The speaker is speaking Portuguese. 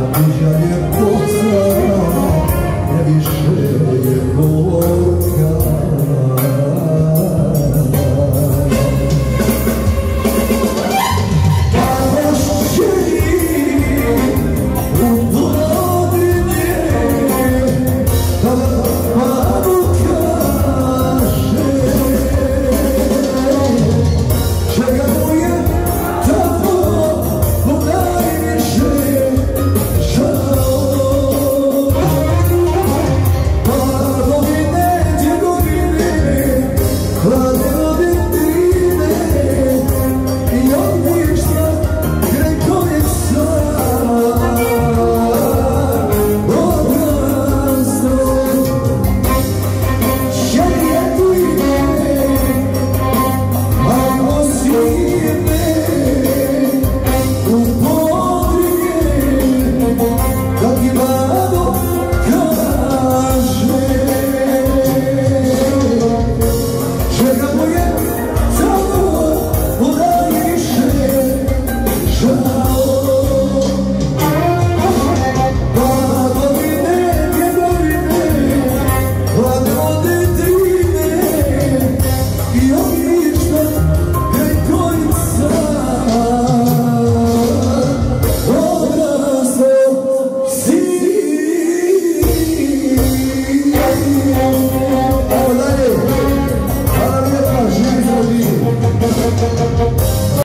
ucieknady, a dusia